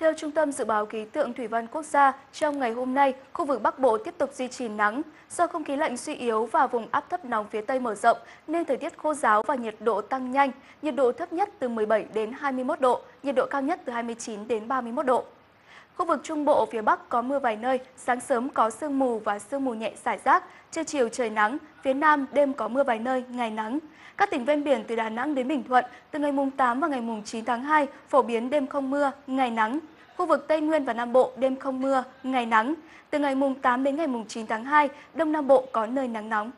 Theo Trung tâm Dự báo Khí tượng Thủy văn Quốc gia, trong ngày hôm nay, khu vực Bắc Bộ tiếp tục duy trì nắng. Do không khí lạnh suy yếu và vùng áp thấp nóng phía Tây mở rộng, nên thời tiết khô giáo và nhiệt độ tăng nhanh. Nhiệt độ thấp nhất từ 17 đến 21 độ, nhiệt độ cao nhất từ 29 đến 31 độ. Khu vực Trung Bộ phía Bắc có mưa vài nơi, sáng sớm có sương mù và sương mù nhẹ rải rác, trưa chiều trời nắng, phía Nam đêm có mưa vài nơi, ngày nắng. Các tỉnh ven biển từ Đà Nẵng đến Bình Thuận, từ ngày mùng 8 và ngày mùng 9 tháng 2, phổ biến đêm không mưa, ngày nắng. Khu vực Tây Nguyên và Nam Bộ đêm không mưa, ngày nắng. Từ ngày mùng 8 đến ngày mùng 9 tháng 2, Đông Nam Bộ có nơi nắng nóng.